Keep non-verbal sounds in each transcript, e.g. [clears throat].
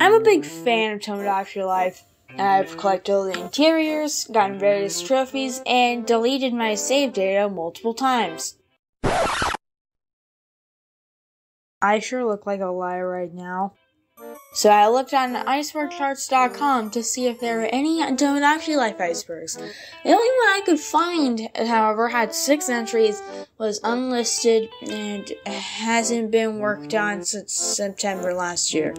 I'm a big fan of Tomodachi Life. I've collected all the interiors, gotten various trophies, and deleted my save data multiple times. I sure look like a liar right now. So I looked on icebergcharts.com to see if there were any Tomodachi Life icebergs. The only one I could find, however, had six entries, was unlisted, and hasn't been worked on since September last year.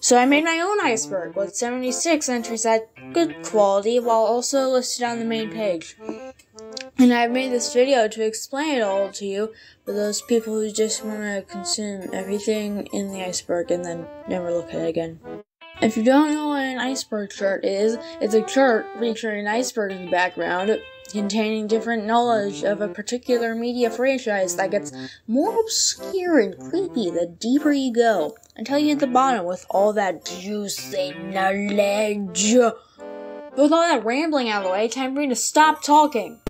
So I made my own iceberg with 76 entries at good quality while also listed on the main page. And I've made this video to explain it all to you for those people who just want to consume everything in the iceberg and then never look at it again. If you don't know what an iceberg chart is, it's a chart featuring an iceberg in the background containing different knowledge of a particular media franchise that gets more obscure and creepy the deeper you go until you hit the bottom with all that juicy knowledge. But With all that rambling out of the way, time for me to stop talking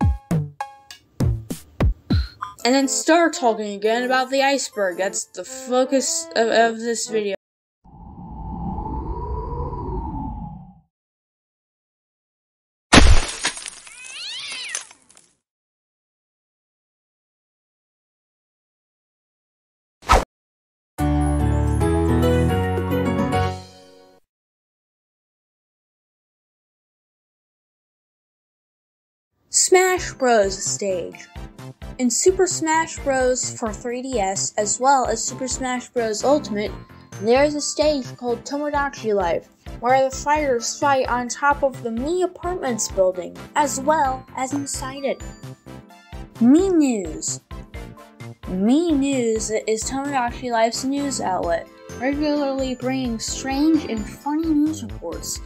and then start talking again about the iceberg. That's the focus of, of this video. Smash Bros. stage. In Super Smash Bros. for 3DS, as well as Super Smash Bros. Ultimate, there is a stage called Tomodachi Life, where the fighters fight on top of the Mii Apartments building, as well as inside it. Mii News Mii News is Tomodachi Life's news outlet, regularly bringing strange and funny news reports,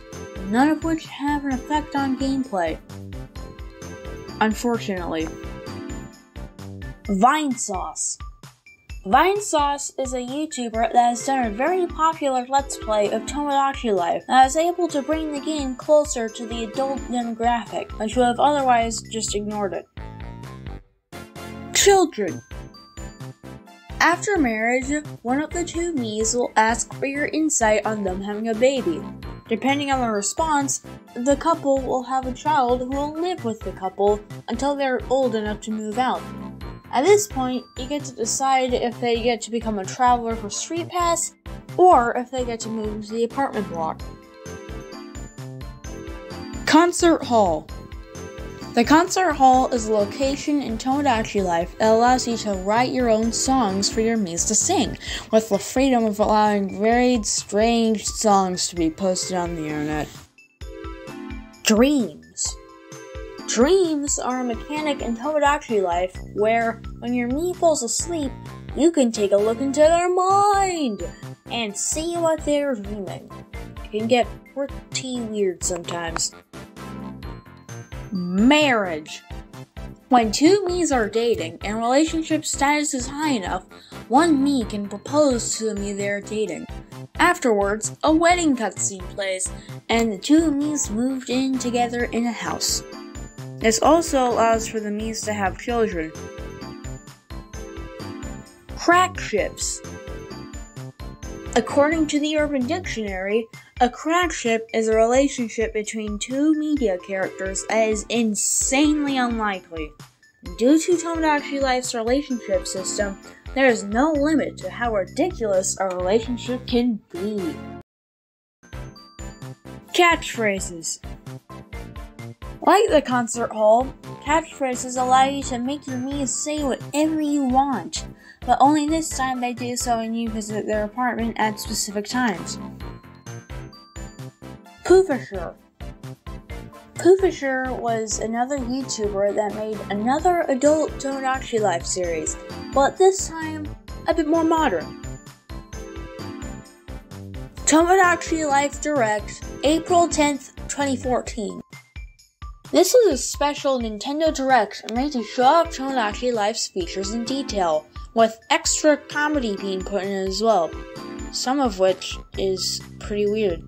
none of which have an effect on gameplay. Unfortunately. Vine Sauce. Vine Sauce is a YouTuber that has done a very popular Let's Play of Tomodachi Life that is able to bring the game closer to the adult demographic, which would have otherwise just ignored it. Children. After marriage, one of the two Miis will ask for your insight on them having a baby. Depending on the response, the couple will have a child who will live with the couple until they're old enough to move out. At this point, you get to decide if they get to become a traveler for Street Pass or if they get to move to the apartment block. Concert Hall The concert hall is a location in Tomodachi Life that allows you to write your own songs for your Miis to sing, with the freedom of allowing varied, strange songs to be posted on the internet. Dreams Dreams are a mechanic in Tomodachi Life where, when your Mii falls asleep, you can take a look into their mind and see what they're dreaming. It can get pretty weird sometimes. Marriage. When two Miis are dating and relationship status is high enough, one Mii can propose to the Mii they are dating. Afterwards, a wedding cutscene plays, and the two Miis moved in together in a house. This also allows for the Miis to have children. Crack ships. According to the Urban Dictionary, a crack ship is a relationship between two media characters that is insanely unlikely. Due to Tomodachi Life's relationship system, there is no limit to how ridiculous a relationship can be. Catchphrases Like the concert hall, catchphrases allow you to make your Mii say whatever you want, but only this time they do so when you visit their apartment at specific times. Poofisher. Poofisher was another YouTuber that made another adult Tomodachi Life series, but this time a bit more modern. Tomodachi Life Direct, April 10th, 2014. This was a special Nintendo Direct made to show off Tomodachi Life's features in detail, with extra comedy being put in as well, some of which is pretty weird.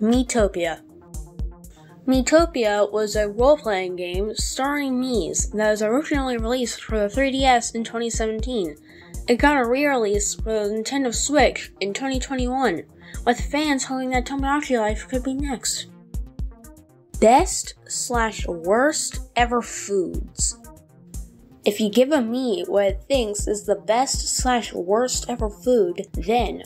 Miitopia. Metopia was a role playing game starring Mii's that was originally released for the 3DS in 2017. It got a re release for the Nintendo Switch in 2021, with fans hoping that Tomodachi Life could be next. Best slash worst ever foods. If you give a Mii what it thinks is the best slash worst ever food, then,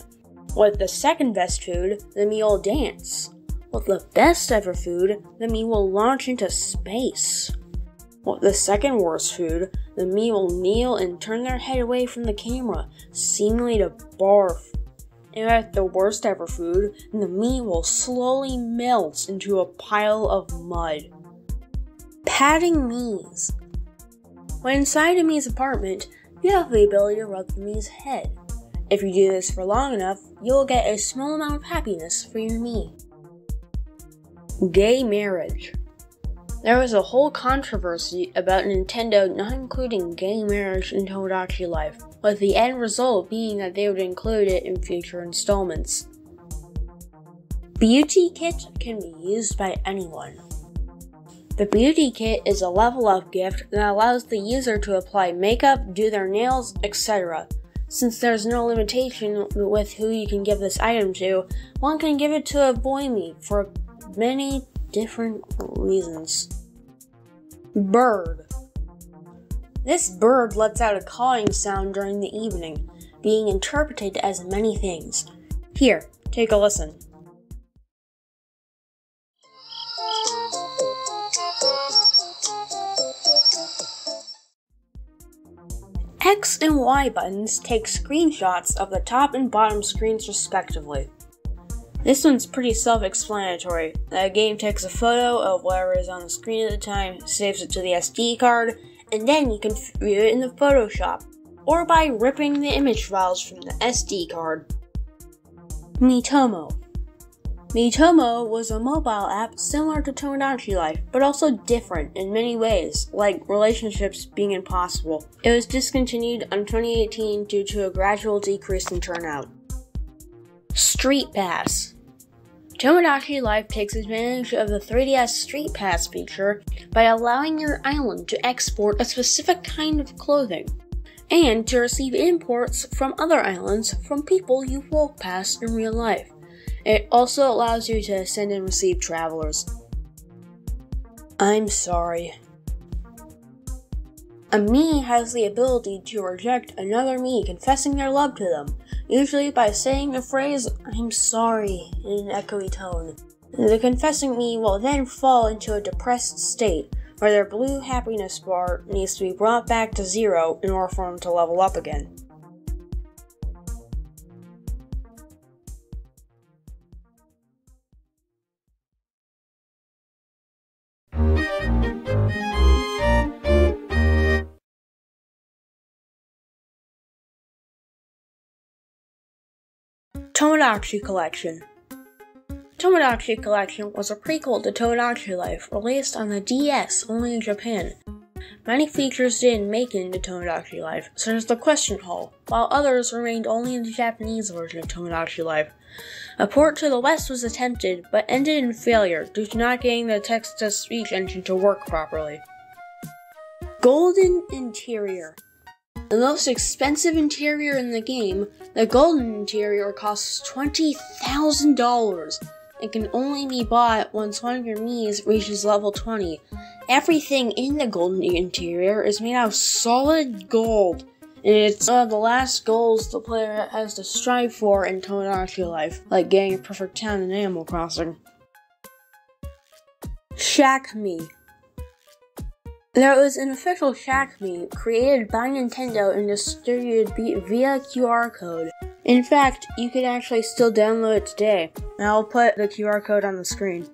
with the second best food, the Mii will dance. With the best ever food, the Mii will launch into space. With the second worst food, the Mii will kneel and turn their head away from the camera, seemingly to barf. And with the worst ever food, the Mii will slowly melt into a pile of mud. Patting Mii's. When inside a Mii's apartment, you have the ability to rub the Mii's head. If you do this for long enough, you will get a small amount of happiness for your Mii. Gay marriage. There was a whole controversy about Nintendo not including gay marriage in Tomodachi Life, with the end result being that they would include it in future installments. Beauty Kit can be used by anyone. The Beauty Kit is a level up gift that allows the user to apply makeup, do their nails, etc. Since there's no limitation with who you can give this item to, one can give it to a boy Mii for many different reasons. Bird. This bird lets out a cawing sound during the evening, being interpreted as many things. Here, take a listen. X and Y buttons take screenshots of the top and bottom screens respectively. This one's pretty self explanatory. The game takes a photo of whatever is on the screen at the time, saves it to the SD card, and then you can view it in the Photoshop, or by ripping the image files from the SD card. Miitomo. Miitomo was a mobile app similar to Tomodachi Life, but also different in many ways, like relationships being impossible. It was discontinued in 2018 due to a gradual decrease in turnout. Street Pass. Tomodachi Life takes advantage of the 3DS Street Pass feature by allowing your island to export a specific kind of clothing, and to receive imports from other islands from people you walk past in real life. It also allows you to send and receive travelers. I'm sorry. A Mii has the ability to reject another Mii confessing their love to them, usually by saying the phrase, I'm sorry, in an echoey tone. The confessing Mii will then fall into a depressed state, where their blue happiness bar needs to be brought back to zero in order for them to level up again. Tomodachi Collection Tomodachi Collection was a prequel to Tomodachi Life released on the DS only in Japan. Many features didn't make it into Tomodachi Life, such as the question hall, while others remained only in the Japanese version of Tomodachi Life. A port to the West was attempted, but ended in failure due to not getting the text to speech engine to work properly. Golden Interior the most expensive interior in the game, the golden interior costs $20,000 and can only be bought once one of your Mii's reaches level 20. Everything in the golden interior is made out of solid gold, and it's one of the last goals the player has to strive for in Tomodachi life, like getting a perfect town in Animal Crossing. Shack Mii. There was an official Shack Mii created by Nintendo and distributed via QR code. In fact, you can actually still download it today, I'll put the QR code on the screen.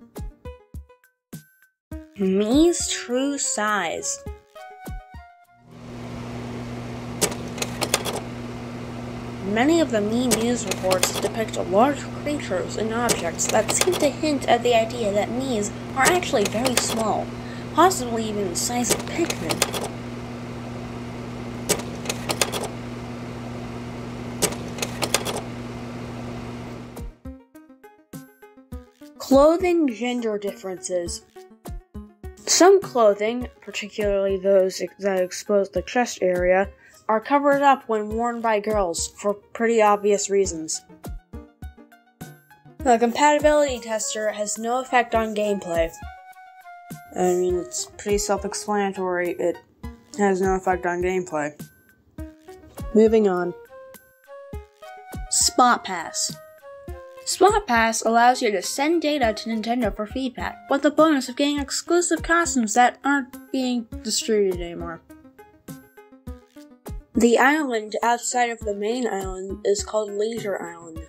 Mii's true size. Many of the Mii news reports depict large creatures and objects that seem to hint at the idea that Mii's are actually very small possibly even the size of Pikmin. Clothing gender differences. Some clothing, particularly those that expose the chest area, are covered up when worn by girls for pretty obvious reasons. The compatibility tester has no effect on gameplay. I mean, it's pretty self explanatory. It has no effect on gameplay. Moving on. Spot Pass. Spot Pass allows you to send data to Nintendo for feedback, with the bonus of getting exclusive costumes that aren't being distributed anymore. The island outside of the main island is called Leisure Island.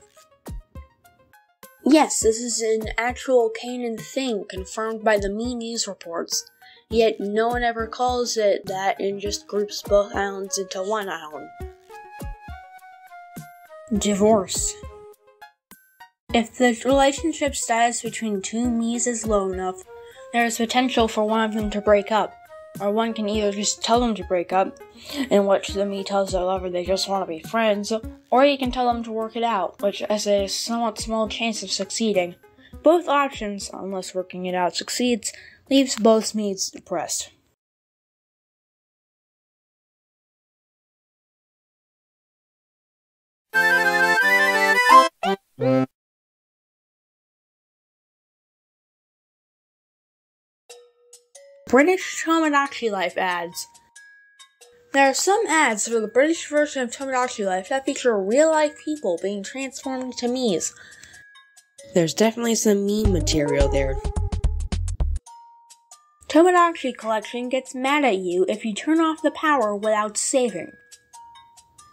Yes, this is an actual canon thing confirmed by the Mii News reports, yet no one ever calls it that and just groups both islands into one island. Divorce. If the relationship status between two Miis is low enough, there is potential for one of them to break up. Or one can either just tell them to break up, in which the Mii tells their lover they just want to be friends, or you can tell them to work it out, which has a somewhat small chance of succeeding. Both options, unless working it out succeeds, leaves both Miis depressed. British Tomodachi Life ads. There are some ads for the British version of Tomodachi Life that feature real life people being transformed into Mii's. There's definitely some meme material there. Tomodachi Collection gets mad at you if you turn off the power without saving.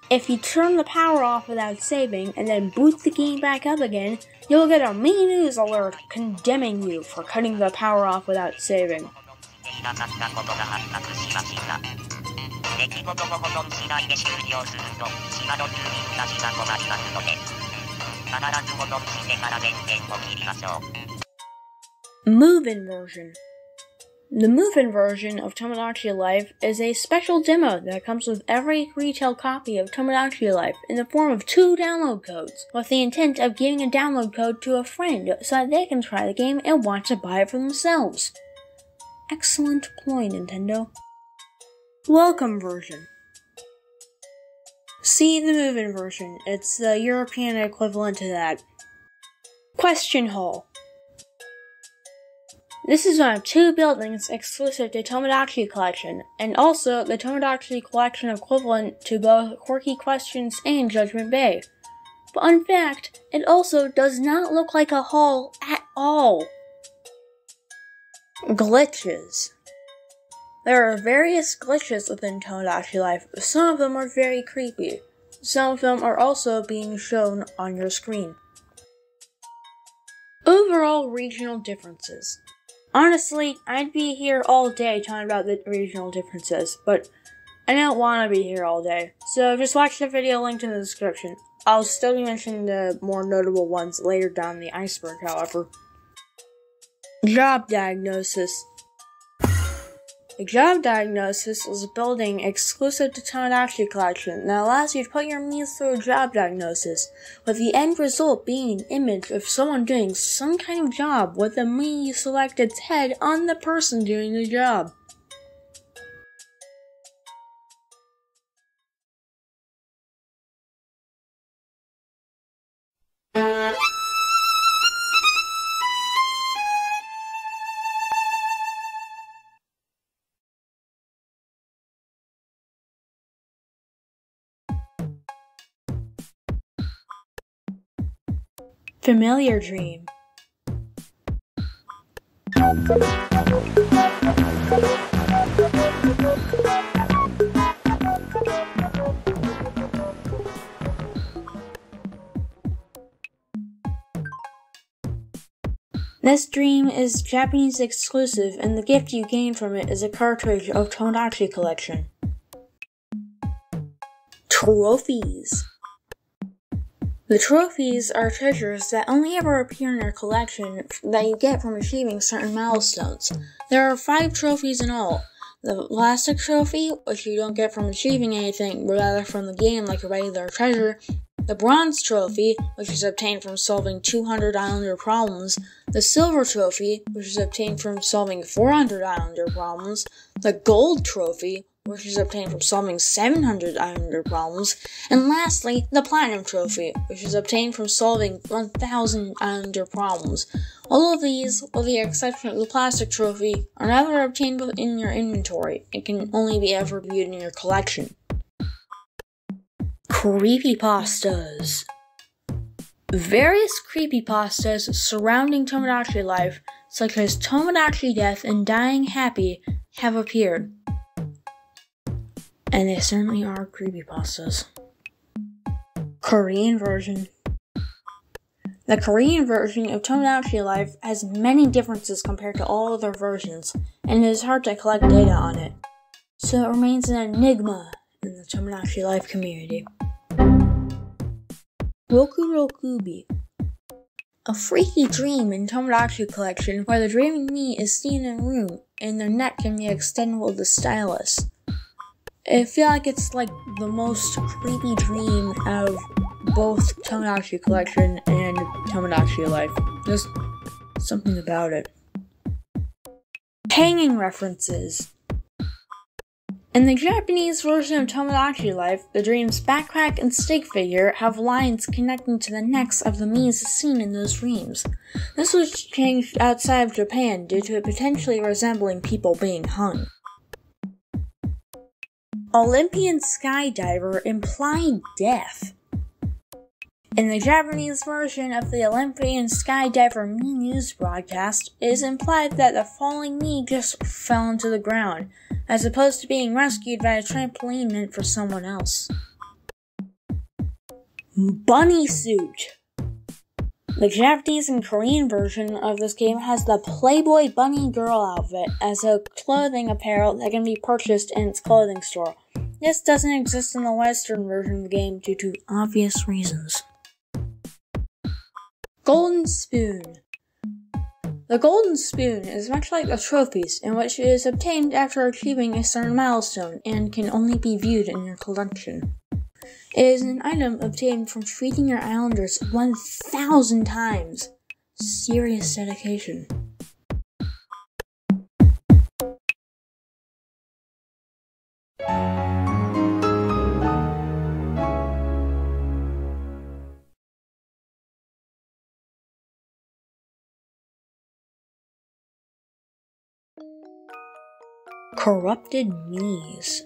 If you turn the power off without saving and then boot the game back up again, you'll get a Mii News alert condemning you for cutting the power off without saving. なかったことが発覚しました。出来事を保存しないで終了すると、島の住民たちが困りますので、必ず保存してから電源を切りましょう。Move-in version The move-in version of Tomodachi Life is a special demo that comes with every retail copy of Tomodachi Life in the form of two download codes, with the intent of giving a download code to a friend so that they can try the game and want to buy it for themselves. Excellent ploy, Nintendo. Welcome version. See the move-in version. It's the European equivalent to that. Question hall. This is one of two buildings exclusive to Tomodachi Collection, and also the Tomodachi Collection equivalent to both Quirky Questions and Judgment Bay. But in fact, it also does not look like a hall at all. Glitches. There are various glitches within Tomodachi Life. Some of them are very creepy. Some of them are also being shown on your screen. Overall regional differences. Honestly, I'd be here all day talking about the regional differences, but I don't want to be here all day. So just watch the video linked in the description. I'll still be mentioning the more notable ones later down the iceberg, however. Job diagnosis. A job diagnosis is a building exclusive to Tomodachi Collection that allows you to put your Miis through a job diagnosis, with the end result being an image of someone doing some kind of job with the Mii selected's head on the person doing the job. Familiar dream. This dream is Japanese exclusive, and the gift you gain from it is a cartridge of Tomodachi Collection. Trophies. The trophies are treasures that only ever appear in your collection that you get from achieving certain milestones. There are five trophies in all. The Plastic Trophy, which you don't get from achieving anything, but rather from the game like a regular treasure, the Bronze Trophy, which is obtained from solving 200 Islander problems, the Silver Trophy, which is obtained from solving 400 Islander problems, the Gold Trophy, which is obtained from solving 700 Islander problems, and lastly, the Platinum Trophy, which is obtained from solving 1000 Islander problems. All of these, with the exception of the Plastic Trophy, are never obtained in your inventory and can only be ever viewed in your collection. Creepypastas Various creepypastas surrounding Tomodachi life, such as Tomodachi Death and Dying Happy, have appeared. And they certainly are creepypastas. Korean version. The Korean version of Tomodachi Life has many differences compared to all other versions, and it is hard to collect data on it. So it remains an enigma in the Tomodachi Life community. Rokurokubi a freaky dream in Tomodachi Collection where the dreaming Mii is seen in a room and their neck can be extended with the stylus. I feel like it's like the most creepy dream out of both Tomodachi Collection and Tomodachi Life. Just something about it. Hanging references. In the Japanese version of Tomodachi Life, the dream's backpack and stick figure have lines connecting to the necks of the Miis seen in those dreams. This was changed outside of Japan due to it potentially resembling people being hung. Olympian skydiver implied death. In the Japanese version of the Olympian skydiver news broadcast, it is implied that the falling Mii just fell into the ground, as opposed to being rescued by a trampoline meant for someone else. Bunny suit. The Japanese and Korean version of this game has the Playboy Bunny Girl outfit as a clothing apparel that can be purchased in its clothing store. This doesn't exist in the Western version of the game due to obvious reasons. Golden Spoon. The Golden Spoon is much like the trophies, in which it is obtained after achieving a certain milestone and can only be viewed in your collection. It is an item obtained from feeding your islanders 1,000 times. Serious dedication. Corrupted Miis.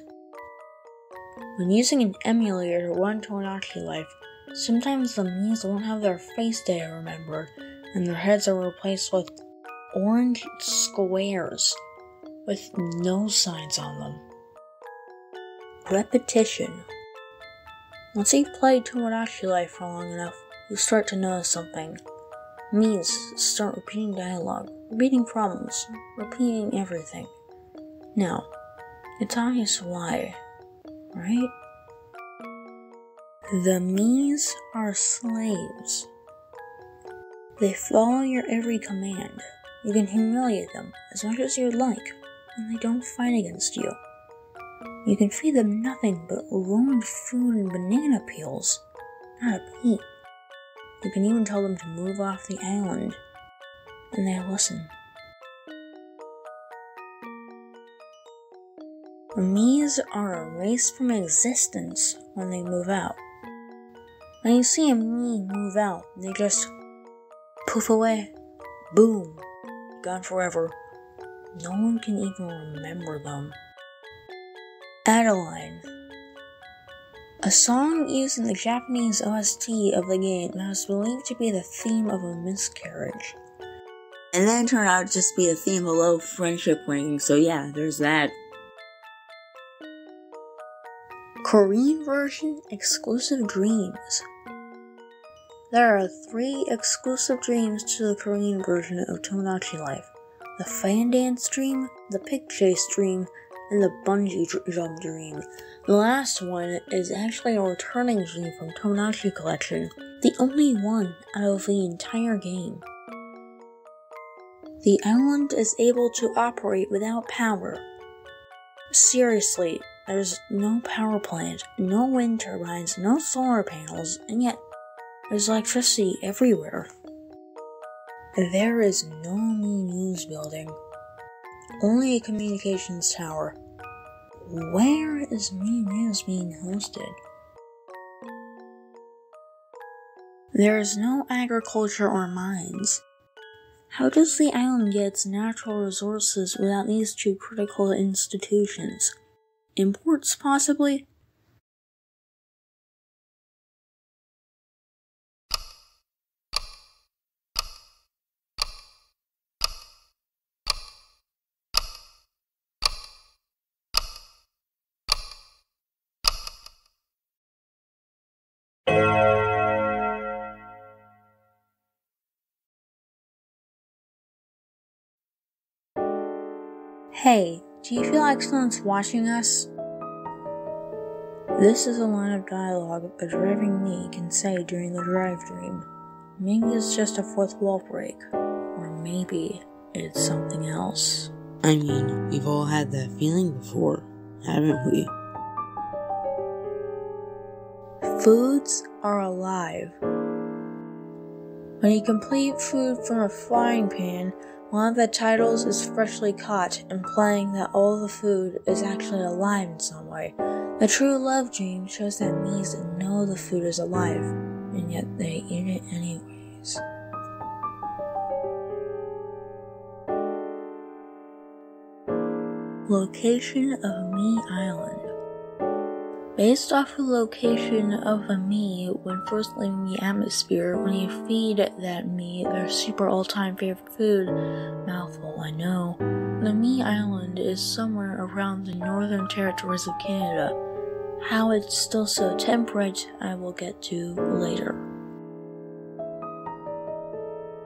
When using an emulator to run Tomodachi Life, sometimes the Miis won't have their face data remembered, and their heads are replaced with orange squares with no signs on them. Repetition. Once you've played Tomodachi Life for long enough, you start to notice something. Miis start repeating dialogue, repeating problems, repeating everything. Now, it's obvious why, right? The Miis are slaves. They follow your every command. You can humiliate them as much as you'd like, and they don't fight against you. You can feed them nothing but ruined food and banana peels, not a peep. You can even tell them to move off the island, and they listen. Miis are erased from existence when they move out. When you see a Mii move out, they just poof away. Boom. Gone forever. No one can even remember them. Adeline. A song used in the Japanese OST of the game that was believed to be the theme of a miscarriage. And then turned out to just be the theme of a low friendship ring, so yeah, there's that. Korean version exclusive dreams. There are three exclusive dreams to the Korean version of Tomodachi Life the fan dance dream, the pig chase dream, and the bungee jump dream. The last one is actually a returning dream from Tomodachi Collection, the only one out of the entire game. The island is able to operate without power. Seriously, there's no power plant, no wind turbines, no solar panels, and yet there's electricity everywhere. There is no Mii News building, only a communications tower. Where is Mii News being hosted? There is no agriculture or mines. How does the island get its natural resources without these two critical institutions? Imports, possibly? Hey, do you feel excellence watching us? This is a line of dialogue a driving Mii can say during the drive dream. Maybe it's just a fourth wall break, or maybe it's something else. I mean, we've all had that feeling before, haven't we? Foods are alive. When you complete food from a frying pan, one of the titles is freshly caught, implying that all the food is actually alive in some way. The true love dream shows that Miis know the food is alive, and yet they eat it anyways. Location of Mii Island Based off the location of a Mii when first leaving the atmosphere, when you feed that Mii their super all time favorite food, mouthful, I know. The Mii Island is somewhere around the northern territories of Canada. How it's still so temperate, I will get to later.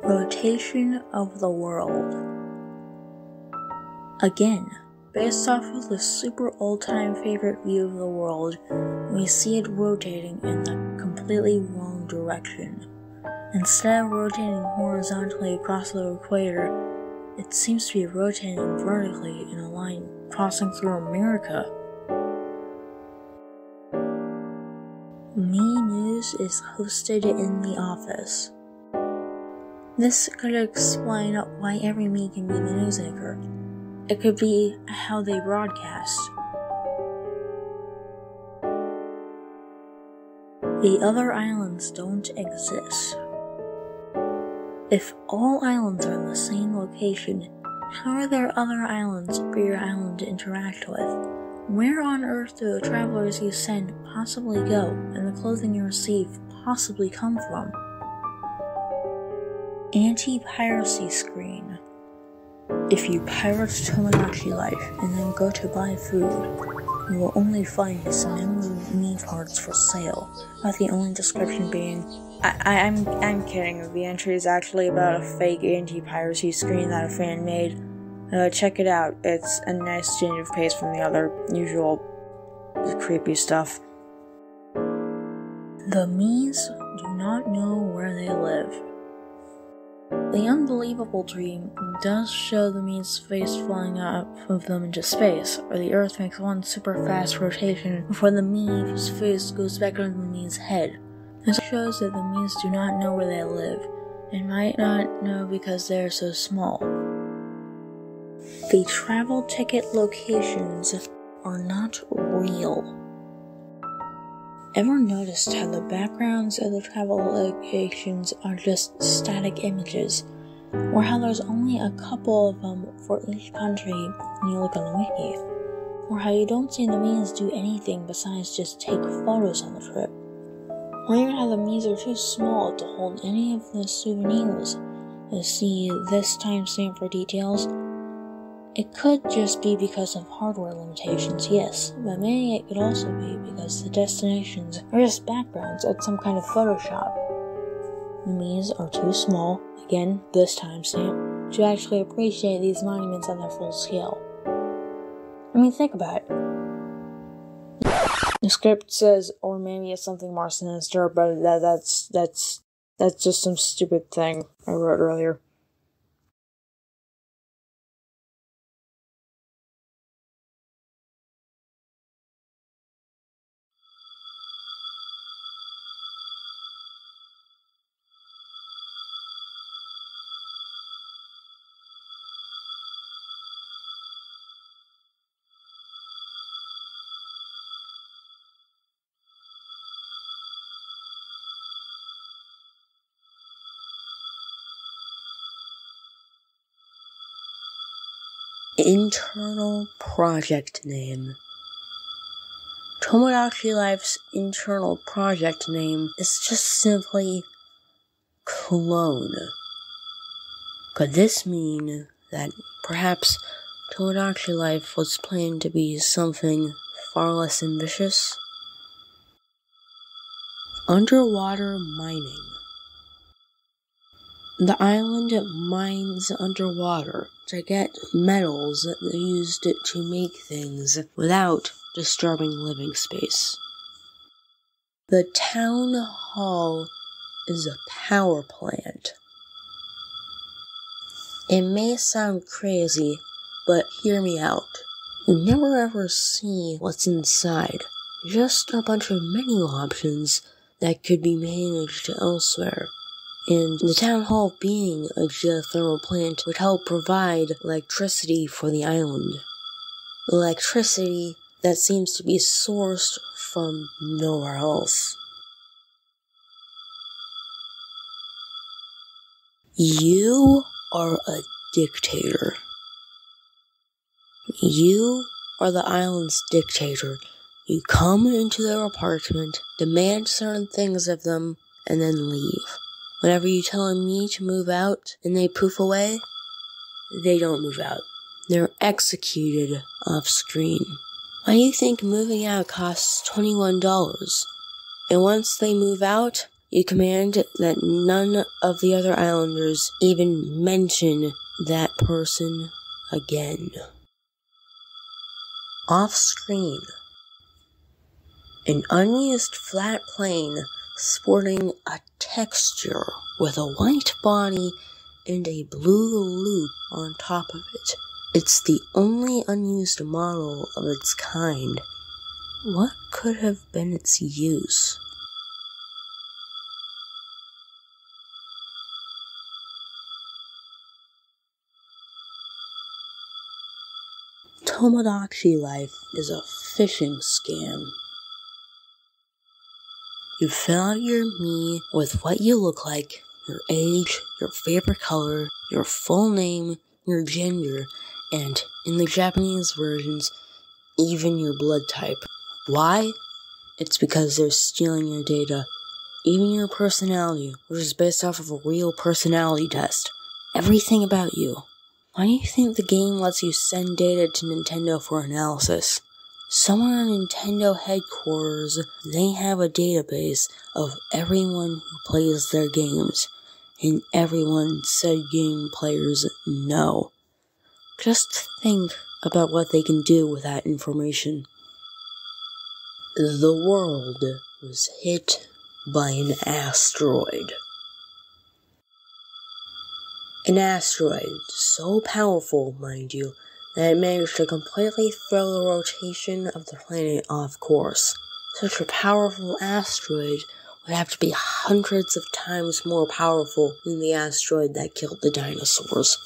Rotation of the world. Again, Based off of the super old time favorite view of the world, we see it rotating in the completely wrong direction. Instead of rotating horizontally across the equator, it seems to be rotating vertically in a line crossing through America. Mii News is hosted in the office. This could explain why every Mii can be the news anchor. It could be how they broadcast. The other islands don't exist. If all islands are in the same location, how are there other islands for your island to interact with? Where on earth do the travelers you send possibly go, and the clothing you receive possibly come from? Anti piracy screen. If you pirate Tomodachi Life and then go to buy food, you will only find some memory me cards for sale, with the only description being, I, I, am I'm, I'm kidding, the entry is actually about a fake anti-piracy screen that a fan made. Uh, check it out, it's a nice change of pace from the other usual creepy stuff. The Miis do not know where they live. The unbelievable dream does show the Miis' face flying up of them into space, or the Earth makes one super fast rotation before the Miis' face goes back into the Miis' head. This shows that the Miis do not know where they live, and might not know because they are so small. The travel ticket locations are not real. Ever noticed how the backgrounds of the travel locations are just static images, or how there's only a couple of them for each country when you look on the wiki, or how you don't see the Miis do anything besides just take photos on the trip, or even how the Miis are too small to hold any of the souvenirs. See this timestamp for details, it could just be because of hardware limitations, yes, but maybe it could also be because the destinations are just backgrounds at some kind of Photoshop. The Miis are too small, again, this timestamp, to actually appreciate these monuments on their full scale. I mean, think about it. The script says, or maybe it's something more sinister, but that, that's that's that's just some stupid thing I wrote earlier. Internal project name. Tomodachi Life's internal project name is just simply clone. Could this mean that perhaps Tomodachi Life was planned to be something far less ambitious? Underwater mining. The island mines underwater to get metals used to make things without disturbing living space. The town hall is a power plant. It may sound crazy, but hear me out. You never ever see what's inside, just a bunch of menu options that could be managed elsewhere. And the town hall being a geothermal plant would help provide electricity for the island. Electricity that seems to be sourced from nowhere else. You are a dictator. You are the island's dictator. You come into their apartment, demand certain things of them, and then leave. Whenever you tell me to move out and they poof away, they don't move out. They're executed off screen. Why do you think moving out costs $21? And once they move out, you command that none of the other islanders even mention that person again. Off screen, an unused flat plane sporting a texture with a white body and a blue loop on top of it. It's the only unused model of its kind. What could have been its use? Tomodachi Life is a phishing scam. You fill out your Mii with what you look like, your age, your favorite color, your full name, your gender, and in the Japanese versions, even your blood type. Why? It's because they're stealing your data. Even your personality, which is based off of a real personality test. Everything about you. Why do you think the game lets you send data to Nintendo for analysis? Somewhere in Nintendo headquarters, they have a database of everyone who plays their games, and everyone said game players know. Just think about what they can do with that information. The world was hit by an asteroid. An asteroid so powerful, mind you, that it managed to completely throw the rotation of the planet off course. Such a powerful asteroid would have to be hundreds of times more powerful than the asteroid that killed the dinosaurs.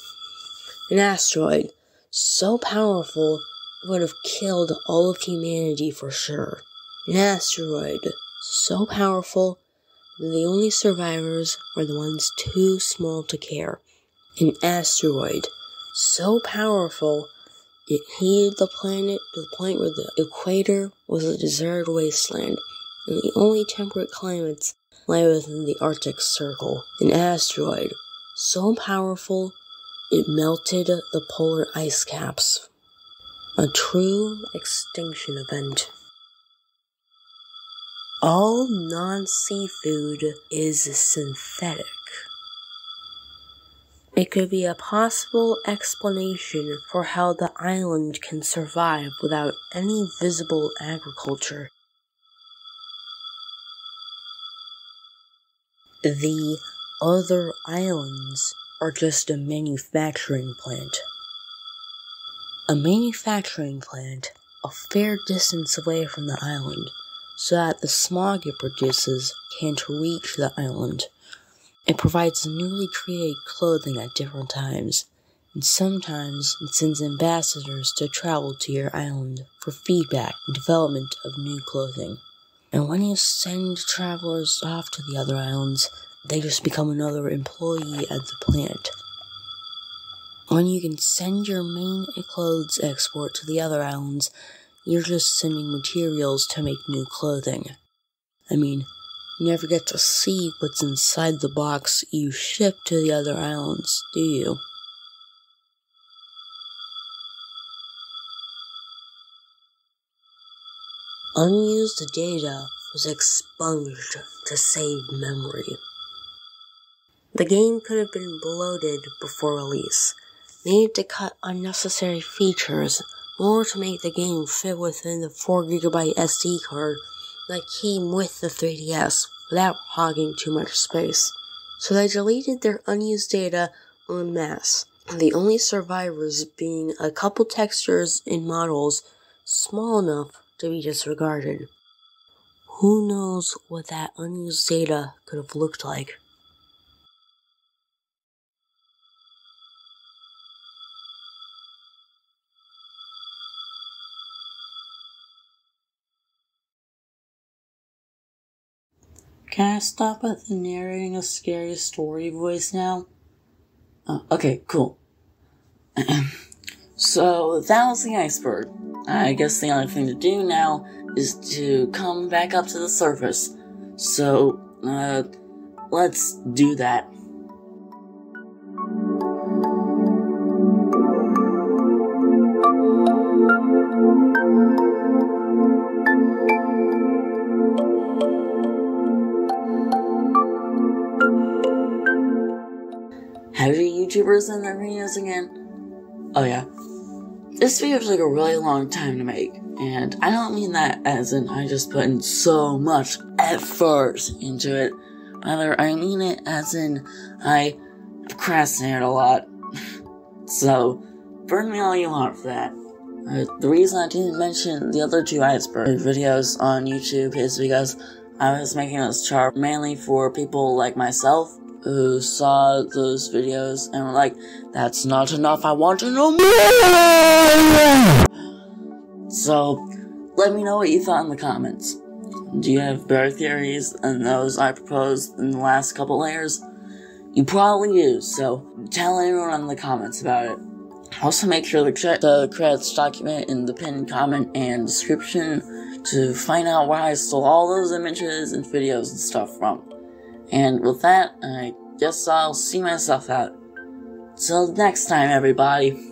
An asteroid so powerful it would have killed all of humanity for sure. An asteroid so powerful that the only survivors were the ones too small to care an asteroid so powerful it heated the planet to the point where the equator was a deserted wasteland, and the only temperate climates lay within the Arctic Circle. An asteroid so powerful it melted the polar ice caps. A true extinction event. All non seafood is synthetic. It could be a possible explanation for how the island can survive without any visible agriculture. The other islands are just a manufacturing plant. A manufacturing plant a fair distance away from the island so that the smog it produces can't reach the island. It provides newly created clothing at different times, and sometimes it sends ambassadors to travel to your island for feedback and development of new clothing. And when you send travelers off to the other islands, they just become another employee at the plant. When you can send your main clothes export to the other islands, you're just sending materials to make new clothing. I mean, you never get to see what's inside the box you ship to the other islands, do you? Unused data was expunged to save memory. The game could have been bloated before release. Needed to cut unnecessary features order to make the game fit within the 4GB SD card that came with the 3DS without hogging too much space. So they deleted their unused data en masse, the only survivors being a couple textures and models small enough to be disregarded. Who knows what that unused data could have looked like? Can I stop with the narrating a scary story voice now? Oh, okay, cool. [clears throat] so that was the iceberg. I guess the only thing to do now is to come back up to the surface. So, uh, let's do that. And their videos again? Oh yeah. This video took a really long time to make, and I don't mean that as in I just put in so much effort into it. Rather, I mean it as in I procrastinated a lot. [laughs] so, burn me all you want for that. Uh, the reason I didn't mention the other two iceberg videos on YouTube is because I was making this chart mainly for people like myself who saw those videos and were like, that's not enough, I want to know more! So, let me know what you thought in the comments. Do you have better theories than those I proposed in the last couple layers? You probably do, so tell everyone in the comments about it. Also, make sure to check the credits document in the pinned comment and description to find out where I stole all those images and videos and stuff from. And with that, I guess I'll see myself out. Till next time, everybody.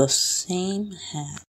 The same hat.